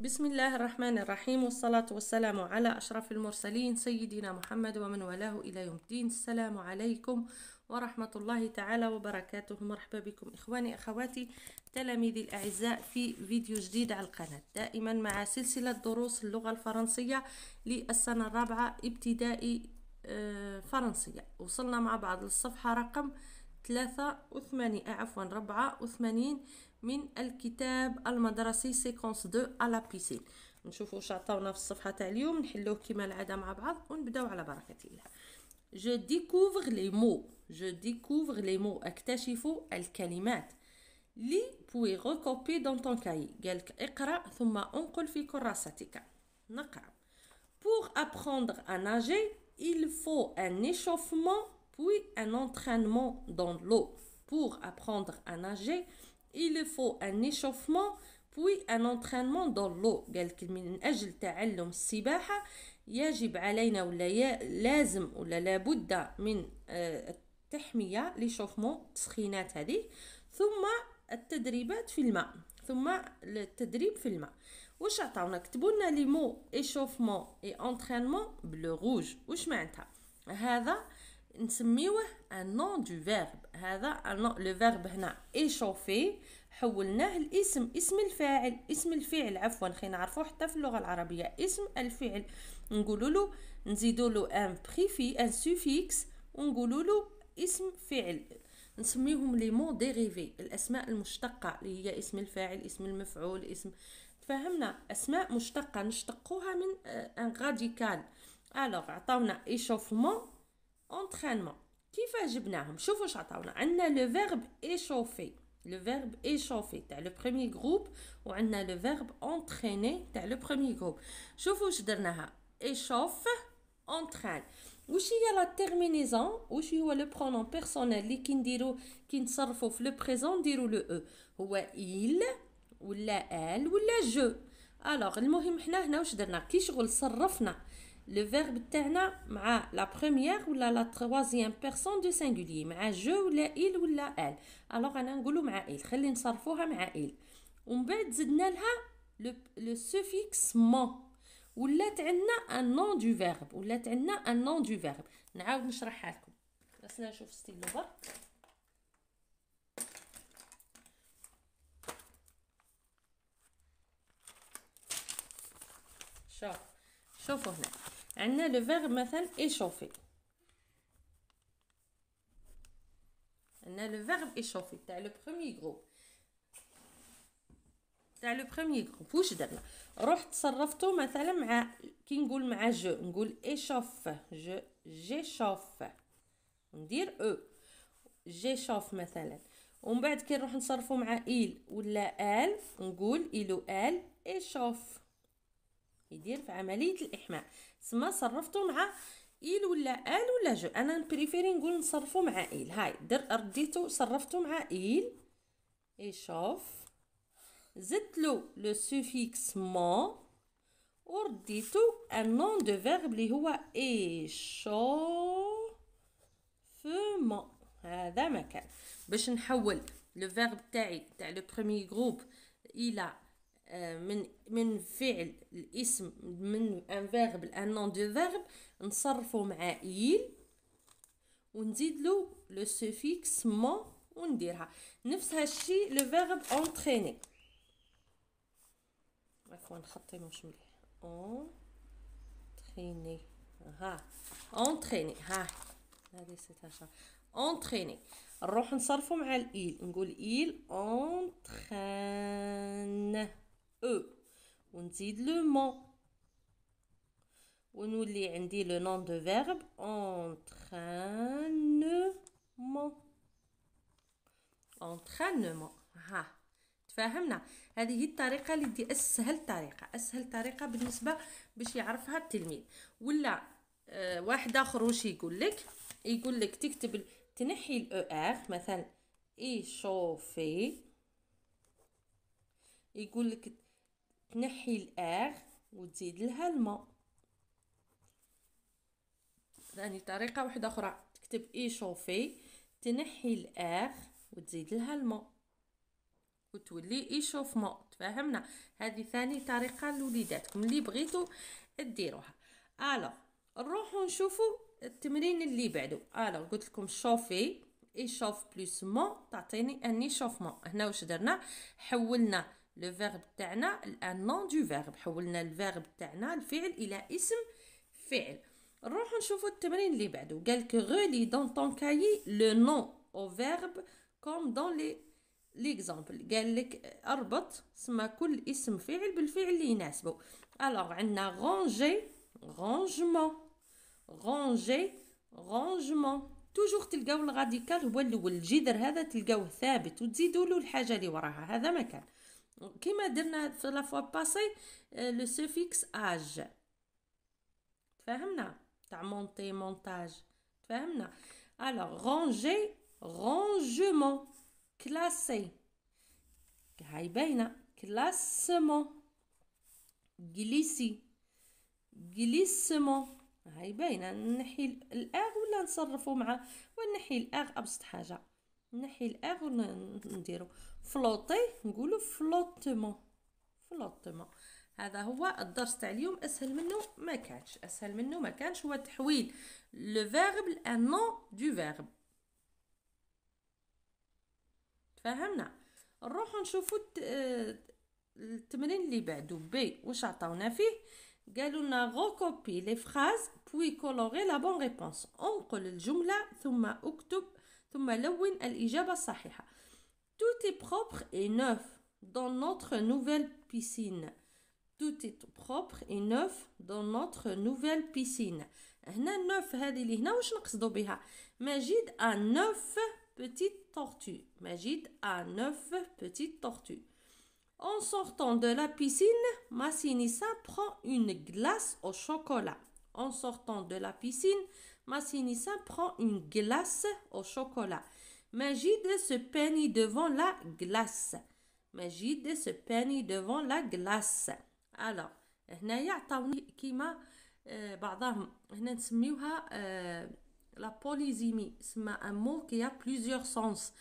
بسم الله الرحمن الرحيم والصلاة والسلام على أشرف المرسلين سيدنا محمد ومن والاه إلى يوم الدين. السلام عليكم ورحمة الله تعالى وبركاته. مرحبا بكم إخواني أخواتي تلاميذي الأعزاء في فيديو جديد على القناة. دائما مع سلسلة دروس اللغة الفرنسية للسنة الرابعة ابتدائي آه، فرنسية. وصلنا مع بعض للصفحة رقم ثلاثة وثمانين عفوا ربعة وثمانين. من الكتاب المدرسي séquence deux à la piscine نشوفوا واش عطاونا في الصفحة تاع اليوم نحلوه كما العادة مع بعض ونبداو على بركة الله. je découvre les mots je découvre les mots أكتشف الكلمات. lis puis recopie dans ton cahier قالك اقرأ ثم أنقل في كراستك نقرأ. Pour apprendre à nager il faut un échauffement puis un entraînement dans l'eau. Pour apprendre à nager il faut un échauffement puis un entraînement dans l'eau. قالك من أجل تعلم السباحة يجب علينا ولا لازم ولا لابد من التحمية l'échauffement التسخينات هذه ثم التدريبات في الماء. ثم التدريب في الماء. واش عطاونا؟ كتبوا لنا les mots échauffement et entraînement bleu rouge واش معناتها؟ هذا نسميوه un nom de verbe هذا le verbe هنا échauffer حولناه لاسم اسم الفاعل اسم الفعل. عفوا خلينا نعرفوه حتى في اللغة العربية. اسم الفعل. نقولوا له نزيدوا له un préfixe un suffixe ونقولوا له اسم فعل. نسميهم les mots dérivés الأسماء المشتقة اللي هي اسم الفاعل اسم المفعول اسم تفهمنا؟ أسماء مشتقة. نشتقوها من un radical alors عطاونا échauffement entraînement كيفاش جبناهم شوفوا واش عطاونا عندنا le verbe échauffer le verbe échauffer تاع le premier groupe وعندنا le verbe entraîner تاع le premier groupe شوفوا واش درناها échauffe entraîne واش هي la terminaison واش هو le pronom personnel اللي كي نديرو كي نتصرفوا في le présent نديرو le أو هو il ولا elle ولا je alors المهم حنا هنا واش درنا كي شغل صرفنا le verbe تاعنا مع la première ولا la troisième personne du singulier مع je ولا il ولا elle alors أنا نقولو مع il. خلي نصرفوها مع il. ومن بعد زدنا لها le le suffixe ment ولات عندنا un nom de verbe ولات عندنا un nom de verbe نعاود نشرحها لكم بس نشوف ستيلو برك شوف شوفوا هنا عندنا le verbe مثلا échauffer عندنا le verbe échauffer تاع le premier groupe تاع le premier groupe واش درنا؟ رحت تصرفتو مثلا مع كي نقول مع je نقول échauffe je j'échauffe ندير أو j'échauffe مثلا. ومن بعد كي نروح نصرفو مع il ولا elle نقول il ou elle échauffe يدير في عملية الإحماء. سما صرفتو مع il ولا elle ولا je. أنا préférer نقول نصرفو مع il. هاي در رديتو صرفتو مع il. échauffe زدتلو le suffixe ment ورديتو un nom de verbe اللي هو échauffement هذا مكان باش نحول le verbe تاعي تاع le premier groupe إلى من من فعل الاسم من un verbe un nom de verbe نصرفو مع il ونزيد له le suffixe ment ونديرها. نفس هالشي le verbe entraîner عفوا خطي مش مليح. entraîner ها entraîner ها هذه سيتاشا entraîner نروح نصرفو مع ال il نقول il entraîne أو ونزيد لو ment. ونولي عندي le nom de verbe entraînement entraînement ها تفاهمنا. هذه هي الطريقة اللي دي أسهل طريقة. أسهل طريقة بالنسبة باش يعرفها التلميذ. ولا آه واحد آخر واش يقول لك؟ يقول لك تكتب تنحي ال e r مثلا échauffer. يقول لك تنحي ال r وتزيد لها ال ment. ثاني طريقة واحدة أخرى تكتب échauffer تنحي ال r وتزيد لها ال ment. وتولي échauffement تفاهمنا؟ هذه ثاني طريقة لوليداتكم اللي بغيتو ديروها alors نروحو نشوفو التمرين اللي بعدو. alors قلت لكم échauffer échauffe plus ment تعطيني un échauffement هنا واش درنا؟ حولنا le verbe تاعنا إلى un nom de verbe حولنا ال verbe تاعنا الفعل إلى اسم فعل. نروحو نشوفو التمرين اللي بعدو قالك relie dans ton cahier le nom au verbe comme dans les l'exemple قال لك أربط سما كل اسم فعل بالفعل اللي يناسبه alors عندنا ranger rangement ranger rangement toujours تلقاو ال radical هو الأول. الجذر هذا تلقاوه ثابت وتزيدوا له الحاجة اللي وراها. هذا مكان كيما درنا في la fois passée le suffixe age تفهمنا تاع monter montage تفهمنا alors ranger rangement classer هاي باينه classement glisser glissement هاي باينه نحي الاغ ولا نصرفو مع ونحي الاغ ابسط حاجة نحي ال r ونديرو flotter نقولو flottement flottement هذا هو الدرس تاع اليوم. أسهل منه ما كانش. أسهل منه ما كانش هو تحويل le verbe ل un nom de verbe تفهمنا؟ نروحو نشوفو التمرين اللي بعدو. b واش عطاونا فيه؟ قالوا لنا recopie les phrases puis colorie la bonne réponse أنقل الجملة ثم أكتب ثم لون الاجابه الصحيحه tout est propre et neuf dans notre nouvelle piscine tout est propre et neuf dans notre nouvelle piscine هنا neuf هذه اللي هنا واش نقصدوا بها مجيد a neuf petites tortues مجيد a neuf petites tortues En sortant de la piscine, Massinissa prend une glace au chocolat. En sortant de la piscine, Massinissa prend une glace au chocolat. Majid se peigne devant la glace. Majid se peigne devant la glace. Alors, هنا يعطوني كيما بعضهم هنا نسميوها la polysémie سما un mot qui plusieurs sens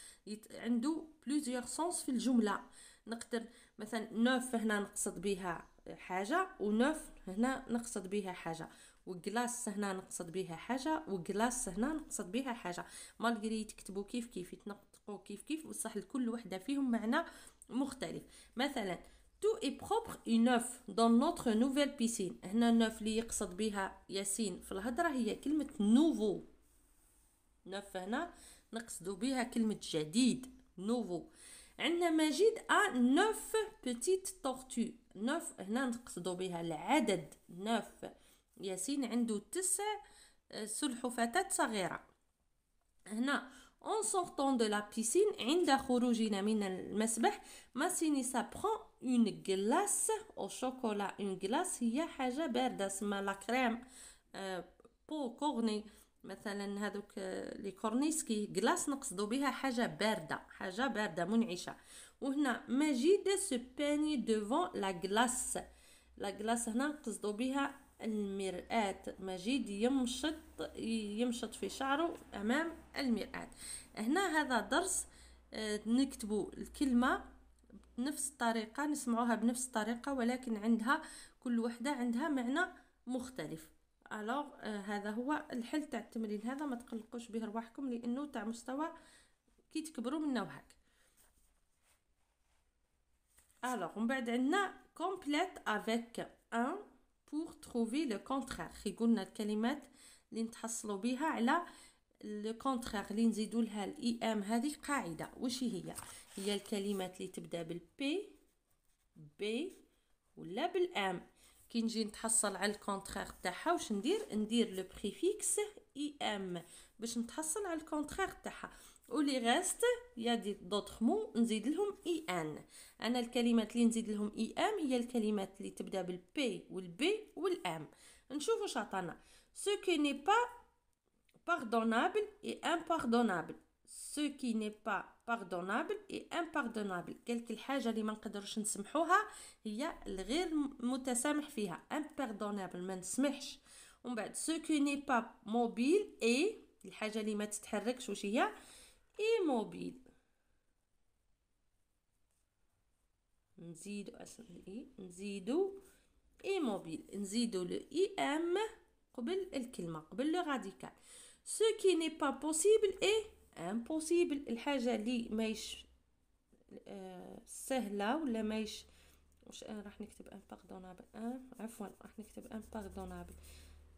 عنده plusieurs sens في الجمله نقدر مثلا neuf هنا نقصد بها حاجة و neuf هنا نقصد بها حاجة و glace هنا نقصد بها حاجة و glace هنا نقصد بها حاجة. malgré تكتبوا كيف كيف يتنطقوا كيف كيف بصح لكل وحدة فيهم معنى مختلف. مثلا tout est propre et neuf dans notre nouvelle piscine هنا neuf اللي يقصد بها ياسين. في الهضرة هي كلمة nouveau neuf هنا نقصد بها كلمة جديد nouveau عندنا مجيد a neuf petites tortues neuf هنا نقصدو بها العدد نوف ياسين عنده تسع سلحفاتات صغيرة. هنا en sortant de la piscine عند خروجنا من المسبح ماسيني s'apprend une glace au chocolat une glace هي حاجة باردة اسمها la crème ou cornet مثلا هذوك les cornets سكي glace نقصدو بها حاجة باردة حاجة باردة منعشة. وهنا مجيد se peigne devant la glace la glace هنا نقصدو بها المرآة مجيد يمشط يمشط في شعره أمام المرآة. هنا هذا درس نكتبو الكلمة بنفس الطريقة نسمعوها بنفس الطريقة ولكن عندها كل وحدة عندها معنى مختلف. alors آه هذا هو الحل تاع التمرين هذا ما تقلقوش به رواحكم لأنه تاع مستوى كي تكبروا منه هاك alors من بعد عندنا complète avec im pour trouver le contraire خي قلنا الكلمات اللي نتحصلوا بها على le contraire اللي نزيدوا لها ال i m هذه قاعدة. واش هي؟ هي الكلمات اللي تبدأ بال b p ولا بال m كي نجي نتحصل على ال contraire تاعها واش ندير؟ ندير le préfixe i m باش نتحصل على ال contraire تاعها. ولي غاست يا دي دوطخ مو نزيد لهم i n أنا الكلمات اللي نزيد لهم i m هي الكلمات اللي تبدا بال b وال p وال m نشوف واش عطانا ce qui n'est pas pardonnable est impardonnable ce qui n'est pas pardonnable est impardonnable قالك الحاجة اللي ما نقدرش نسمحوها هي الغير متسامح فيها impardonnable ما نسمحش ومن بعد ce qui n'est pas mobile est الحاجة اللي ما تتحركش واش immobile نزيدو i نزيدو immobile. نزيدو le i m قبل الكلمة قبل le radical. ce qui n'est pas possible est impossible الحاجة اللي مايش آه سهلة ولا مايش واش أنا راح نكتب impardonnable im عفوا راح نكتب impardonnable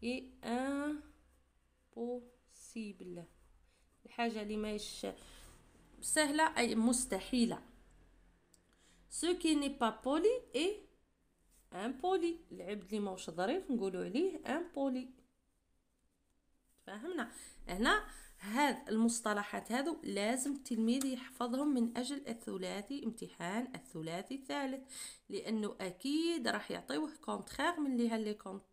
impossible الحاجة اللي مايش سهلة أي مستحيلة. ce qui n'est pas poli est impoli العبد اللي ماهوش ظريف نقولوا عليه impoli فهمنا هنا هاد المصطلحات هذو لازم التلميذ يحفظهم من أجل الثلاثي امتحان الثلاثي الثالث. لأنه أكيد راح يعطيوه contraire من اللي هاللي cont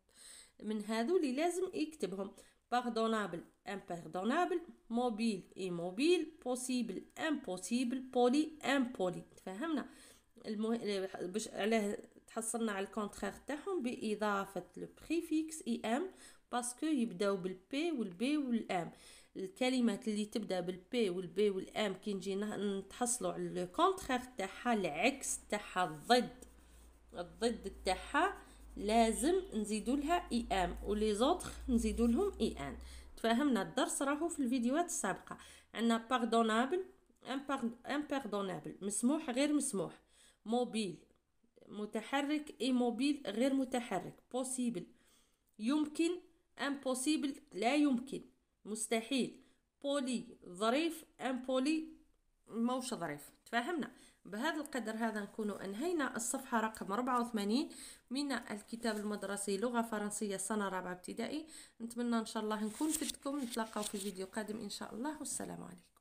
من هذو اللي لازم يكتبهم. pardonnable impardonnable mobile immobile possible impossible poli impoli فهمنا المه... باش علاه تحصلنا على ال contraire تاعهم بإضافة le préfixe i m parce que يبداو بال b وال p وال m الكلمات اللي تبدا بال b وال p وال m كي نجي نتحصلوا على ال contraire تاعها العكس تاعها الضد. الضد تاعها لازم نزيدوا لها i m و les autres نزيدوا لهم i n. تفهمنا الدرس راهو في الفيديوهات السابقة. عندنا pardonnable impardonnable مسموح غير مسموح. موبيل متحرك immobile غير متحرك. possible يمكن. impossible لا يمكن. مستحيل. poli ظريف. impoli موش ظريف. تفهمنا بهذا القدر هذا نكون أنهينا الصفحة رقم 84 من الكتاب المدرسي لغة فرنسية سنة رابعة ابتدائي. نتمنى إن شاء الله نكون فدتكم. نتلاقاو في فيديو قادم إن شاء الله. والسلام عليكم.